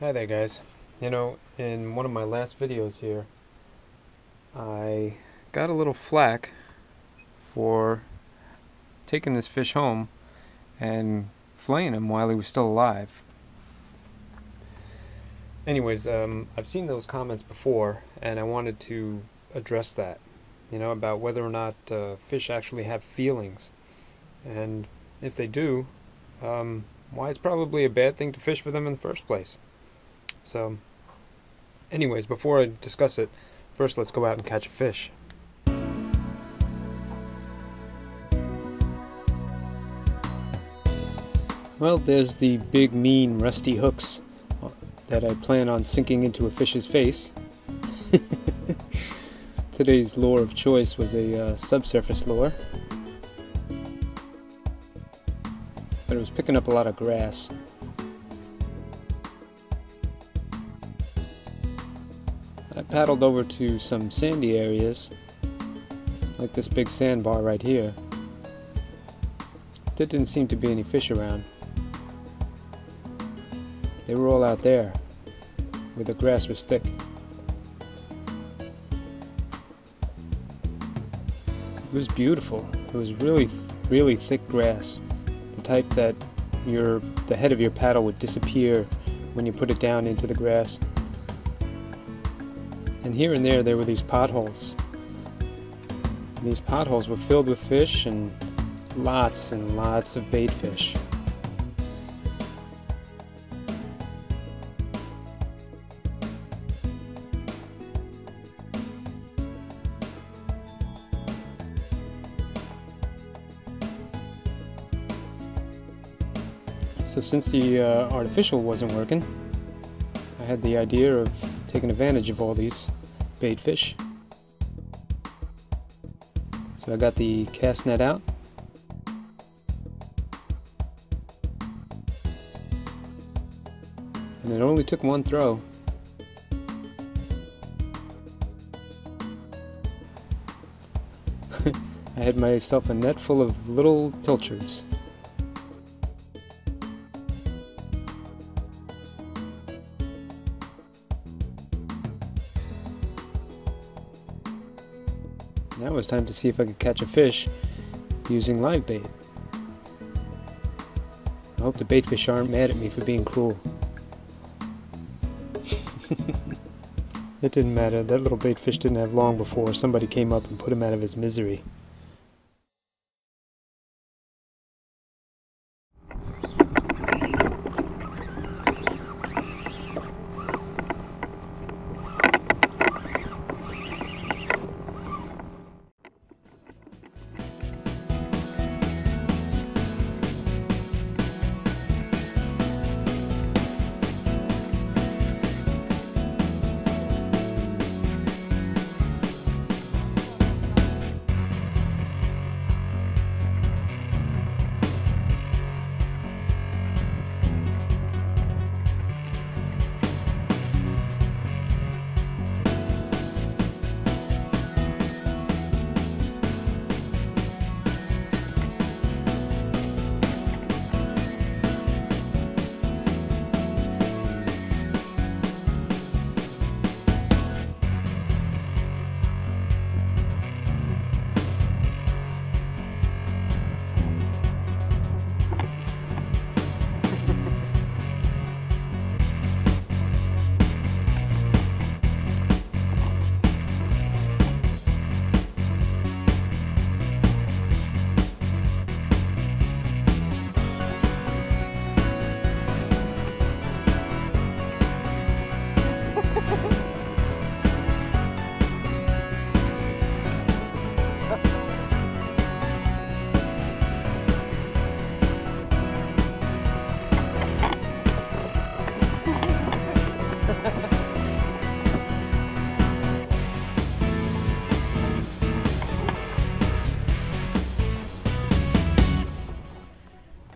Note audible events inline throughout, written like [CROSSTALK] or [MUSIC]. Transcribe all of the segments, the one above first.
Hi there guys. You know, in one of my last videos here, I got a little flack for taking this fish home and flaying him while he was still alive. Anyways, um, I've seen those comments before and I wanted to address that, you know, about whether or not uh, fish actually have feelings. And if they do, um, why it's probably a bad thing to fish for them in the first place. So, anyways, before I discuss it, first let's go out and catch a fish. Well, there's the big, mean, rusty hooks that I plan on sinking into a fish's face. [LAUGHS] Today's lure of choice was a uh, subsurface lure. But it was picking up a lot of grass. Paddled over to some sandy areas, like this big sandbar right here. There didn't seem to be any fish around. They were all out there, where the grass was thick. It was beautiful. It was really, really thick grass. The type that your the head of your paddle would disappear when you put it down into the grass and here and there there were these potholes. And these potholes were filled with fish and lots and lots of bait fish. So since the uh, artificial wasn't working, I had the idea of taking advantage of all these bait fish. So I got the cast net out. And it only took one throw. [LAUGHS] I had myself a net full of little pilchards. It's time to see if I could catch a fish using live bait. I hope the bait fish aren't mad at me for being cruel. [LAUGHS] it didn't matter, that little bait fish didn't have long before somebody came up and put him out of his misery.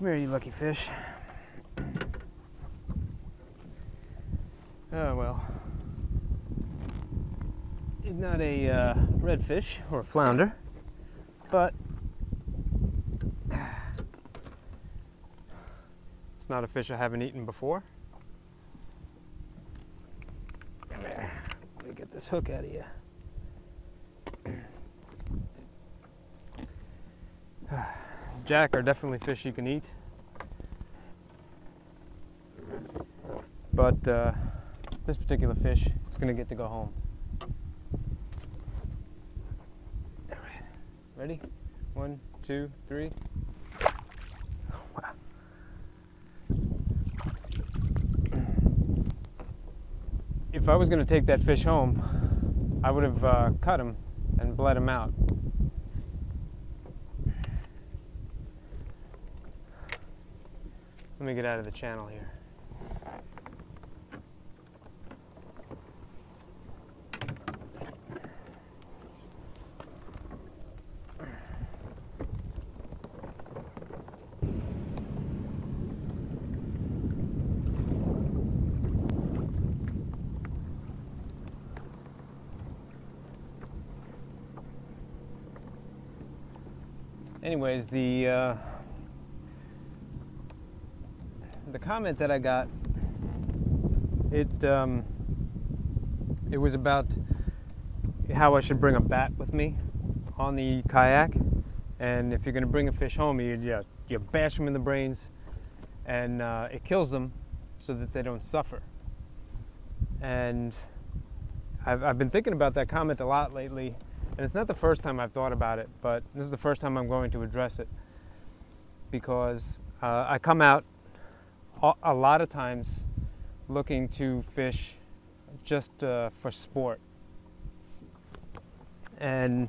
Come here, you lucky fish. Oh, well. He's not a uh, redfish or a flounder, but it's not a fish I haven't eaten before. Let me get this hook out of you. Jack are definitely fish you can eat. But uh, this particular fish is going to get to go home. Ready? One, two, three. If I was going to take that fish home, I would have uh, cut him and bled him out. Let me get out of the channel here. Anyways, the uh, the comment that I got, it um, it was about how I should bring a bat with me on the kayak, and if you're going to bring a fish home, you you, you bash them in the brains, and uh, it kills them, so that they don't suffer. And I've, I've been thinking about that comment a lot lately, and it's not the first time I've thought about it, but this is the first time I'm going to address it. Because uh, I come out a lot of times looking to fish just uh, for sport. And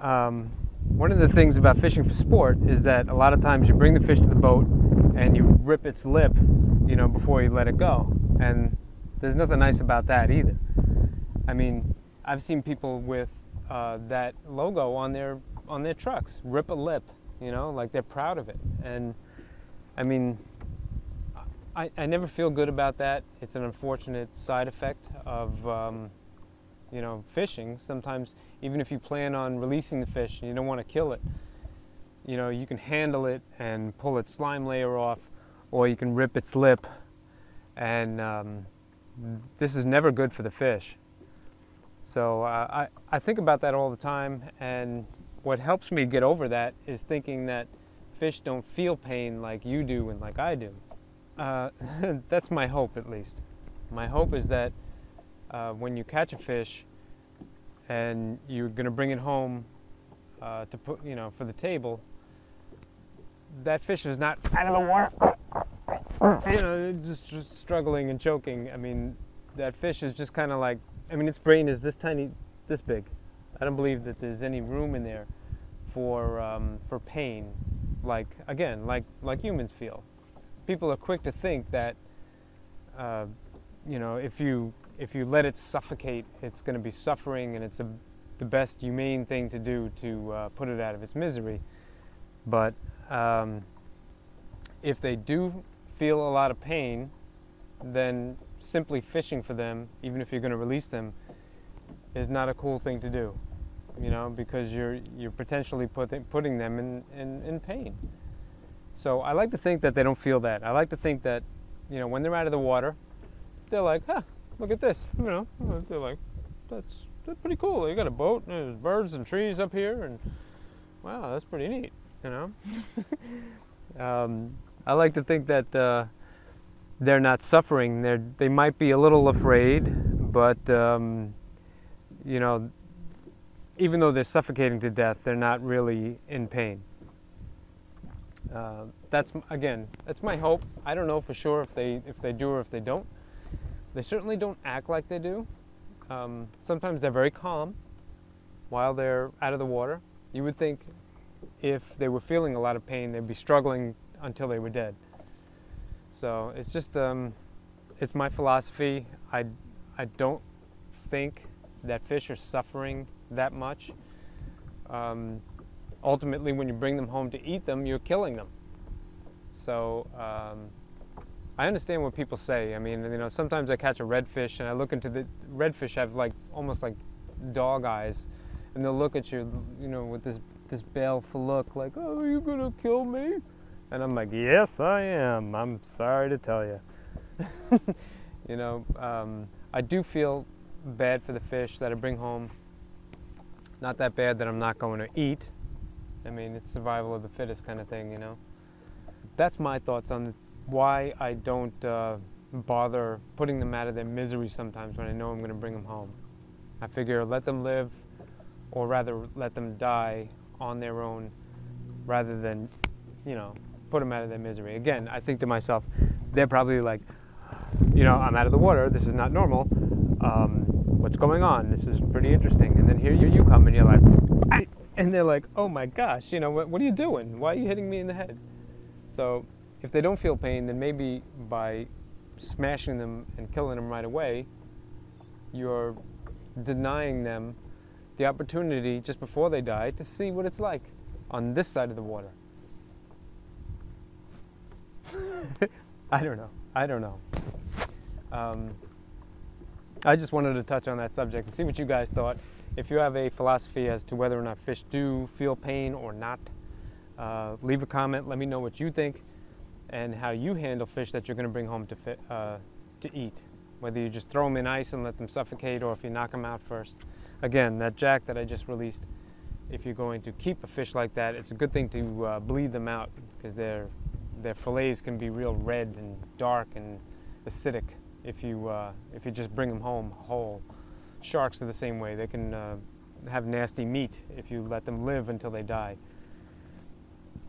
um, one of the things about fishing for sport is that a lot of times you bring the fish to the boat and you rip its lip, you know, before you let it go. And there's nothing nice about that either. I mean, I've seen people with uh, that logo on their on their trucks, rip a lip, you know, like they're proud of it. And I mean, I, I never feel good about that. It's an unfortunate side effect of, um, you know, fishing. Sometimes, even if you plan on releasing the fish and you don't want to kill it, you know, you can handle it and pull its slime layer off, or you can rip its lip, and um, this is never good for the fish. So uh, I, I think about that all the time, and what helps me get over that is thinking that fish don't feel pain like you do and like I do. Uh, [LAUGHS] that's my hope, at least. My hope is that uh, when you catch a fish and you're going to bring it home uh, to put, you know, for the table, that fish is not out of the water, you know, just, just struggling and choking. I mean, that fish is just kind of like, I mean, its brain is this tiny, this big. I don't believe that there's any room in there for um, for pain, like again, like like humans feel people are quick to think that, uh, you know, if you if you let it suffocate, it's going to be suffering, and it's a, the best humane thing to do to uh, put it out of its misery. But um, if they do feel a lot of pain, then simply fishing for them, even if you're going to release them, is not a cool thing to do. You know, because you're you're potentially putting putting them in, in, in pain. So I like to think that they don't feel that. I like to think that, you know, when they're out of the water, they're like, huh, look at this. You know, they're like, that's, that's pretty cool. You got a boat, and there's birds and trees up here, and wow, that's pretty neat, you know? [LAUGHS] um, I like to think that uh, they're not suffering. They're, they might be a little afraid, but, um, you know, even though they're suffocating to death, they're not really in pain. Uh, that's again, that's my hope. I don't know for sure if they if they do or if they don't. They certainly don't act like they do. Um, sometimes they're very calm while they're out of the water. You would think if they were feeling a lot of pain, they'd be struggling until they were dead. So it's just um, it's my philosophy. I I don't think that fish are suffering that much. Um, ultimately, when you bring them home to eat them, you're killing them. So um, I understand what people say. I mean, you know, sometimes I catch a redfish and I look into the redfish have like almost like dog eyes, and they'll look at you, you know, with this this baleful look, like, "Oh, are you gonna kill me?" And I'm like, "Yes, I am. I'm sorry to tell you." [LAUGHS] you know, um, I do feel bad for the fish that I bring home. Not that bad that I'm not going to eat. I mean, it's survival of the fittest kind of thing, you know. That's my thoughts on why I don't uh, bother putting them out of their misery sometimes when I know I'm going to bring them home. I figure let them live, or rather let them die on their own, rather than, you know, put them out of their misery. Again, I think to myself, they're probably like, you know, I'm out of the water. This is not normal. Um, what's going on? This is pretty interesting. And then here you, you come and you're like, and they're like, oh my gosh, you know, what, what are you doing? Why are you hitting me in the head? So if they don't feel pain, then maybe by smashing them and killing them right away, you're denying them the opportunity just before they die to see what it's like on this side of the water. [LAUGHS] I don't know. I don't know. Um, I just wanted to touch on that subject and see what you guys thought. If you have a philosophy as to whether or not fish do feel pain or not, uh, leave a comment. Let me know what you think and how you handle fish that you're going to bring home to, uh, to eat. Whether you just throw them in ice and let them suffocate or if you knock them out first. Again, that jack that I just released, if you're going to keep a fish like that, it's a good thing to uh, bleed them out because their, their fillets can be real red and dark and acidic if you, uh, if you just bring them home whole. Sharks are the same way. They can uh, have nasty meat if you let them live until they die.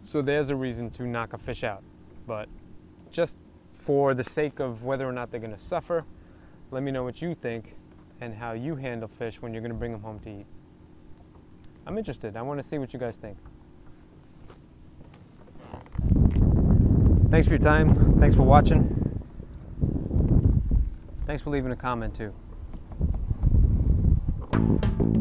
So there's a reason to knock a fish out. But just for the sake of whether or not they're going to suffer, let me know what you think and how you handle fish when you're going to bring them home to eat. I'm interested. I want to see what you guys think. Thanks for your time. Thanks for watching. Thanks for leaving a comment too. Thank you.